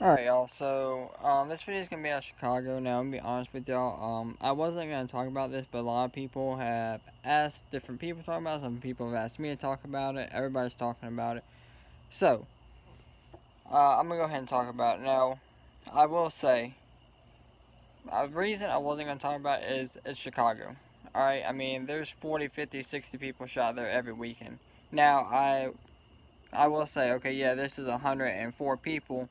Alright y'all, so um, this video is going to be out of Chicago. Now, I'm going to be honest with y'all. Um, I wasn't going to talk about this, but a lot of people have asked different people to talk about it. Some people have asked me to talk about it. Everybody's talking about it. So, uh, I'm going to go ahead and talk about it. Now, I will say, the reason I wasn't going to talk about it is it's Chicago. Alright, I mean, there's 40, 50, 60 people shot there every weekend. Now, I, I will say, okay, yeah, this is 104 people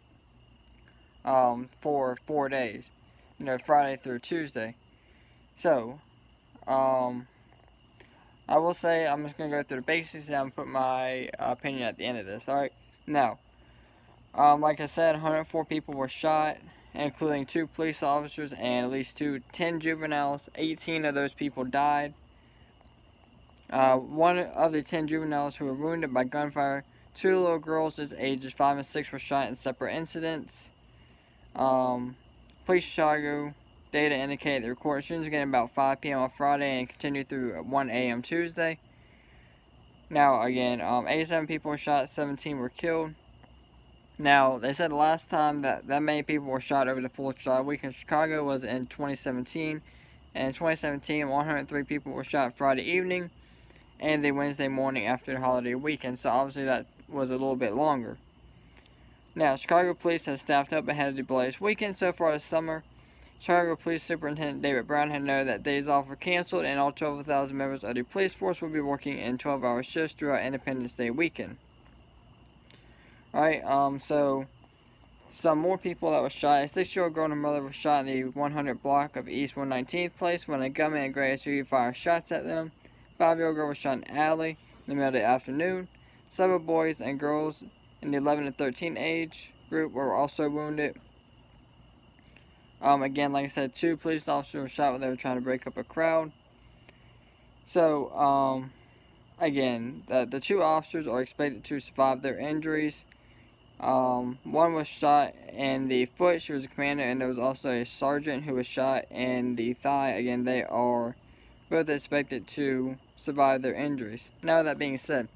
um, for four days. You know, Friday through Tuesday. So, um, I will say I'm just going to go through the basics and I'm put my uh, opinion at the end of this. Alright, now, um, like I said, 104 people were shot, including two police officers and at least two 10 juveniles. 18 of those people died. Uh, one of the 10 juveniles who were wounded by gunfire, two little girls as ages 5 and 6 were shot in separate incidents. Um, Police Chicago data indicate the recorded shootings began about 5 p.m. on Friday and continued through 1 a.m. Tuesday. Now, again, um, 87 people were shot, 17 were killed. Now, they said the last time that that many people were shot over the 4th of July week in Chicago was in 2017. And in 2017, 103 people were shot Friday evening and the Wednesday morning after the holiday weekend. So obviously that was a little bit longer. Now, Chicago Police has staffed up ahead of the Blaze weekend so far this summer. Chicago Police Superintendent David Brown had noted that days off were canceled and all 12,000 members of the police force will be working in 12-hour shifts throughout Independence Day weekend. Alright, um, so some more people that were shot. A six-year-old girl and her mother were shot in the 100 block of East 119th Place when a gunman and gray SUV fired shots at them. Five-year-old girl was shot in alley in the middle of the afternoon. Several boys and girls in the 11 to 13 age group were also wounded. Um, again, like I said, two police officers were shot when they were trying to break up a crowd. So, um, again, the, the two officers are expected to survive their injuries. Um, one was shot in the foot, she was a commander, and there was also a sergeant who was shot in the thigh. Again, they are both expected to survive their injuries. Now, that being said,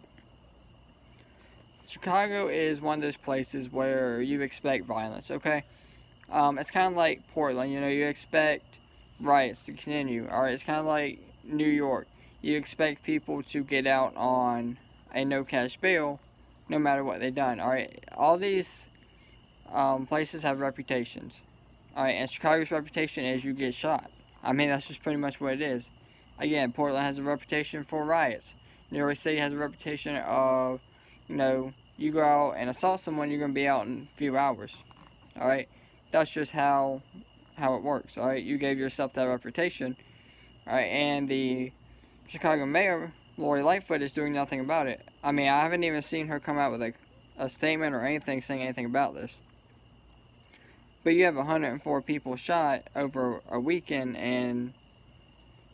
Chicago is one of those places where you expect violence, okay? Um, it's kind of like Portland, you know, you expect riots to continue, alright? It's kind of like New York. You expect people to get out on a no cash bail no matter what they've done, alright? All these um, places have reputations, alright? And Chicago's reputation is you get shot. I mean, that's just pretty much what it is. Again, Portland has a reputation for riots. New York City has a reputation of, know, you go out and assault someone, you're going to be out in a few hours. Alright? That's just how how it works. Alright? You gave yourself that reputation. Alright? And the Chicago mayor, Lori Lightfoot, is doing nothing about it. I mean, I haven't even seen her come out with a, a statement or anything saying anything about this. But you have 104 people shot over a weekend, and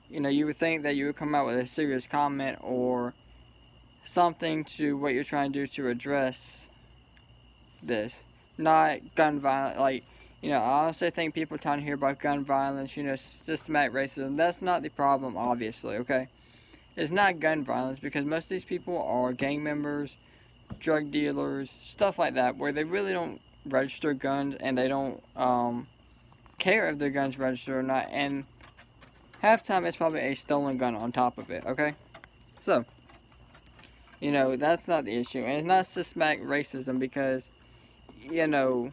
you know, you would think that you would come out with a serious comment or something to what you're trying to do to address this. Not gun violence. Like, you know, I honestly think people trying to hear about gun violence, you know, systematic racism. That's not the problem, obviously, okay? It's not gun violence because most of these people are gang members, drug dealers, stuff like that, where they really don't register guns and they don't um, care if their gun's registered or not. And half time it's probably a stolen gun on top of it, okay? So, you know, that's not the issue. And it's not systematic racism because, you know,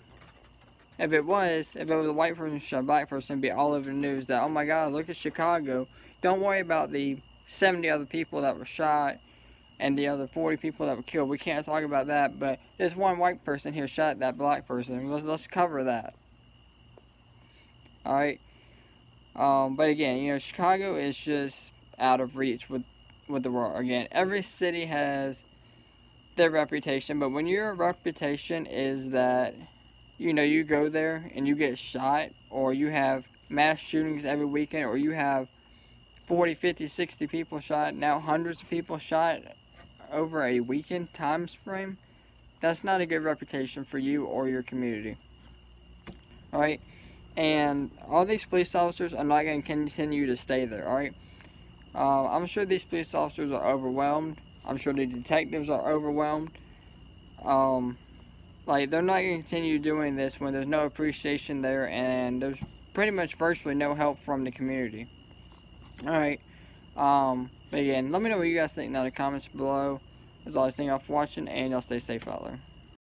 if it was, if it was a white person shot a black person, it'd be all over the news that, oh my god, look at Chicago. Don't worry about the 70 other people that were shot and the other 40 people that were killed. We can't talk about that, but there's one white person here shot that black person. Let's, let's cover that. Alright? Um, but again, you know, Chicago is just out of reach with with the world. Again, every city has their reputation, but when your reputation is that you know you go there and you get shot or you have mass shootings every weekend or you have 40, 50, 60 people shot, now hundreds of people shot over a weekend time frame, that's not a good reputation for you or your community. Alright? And all these police officers are not going to continue to stay there, alright? Uh, I'm sure these police officers are overwhelmed. I'm sure the detectives are overwhelmed. Um, Like, they're not going to continue doing this when there's no appreciation there and there's pretty much virtually no help from the community. Alright. Um, but again, let me know what you guys think in the comments below. As always, thank y'all for watching, and y'all stay safe out there.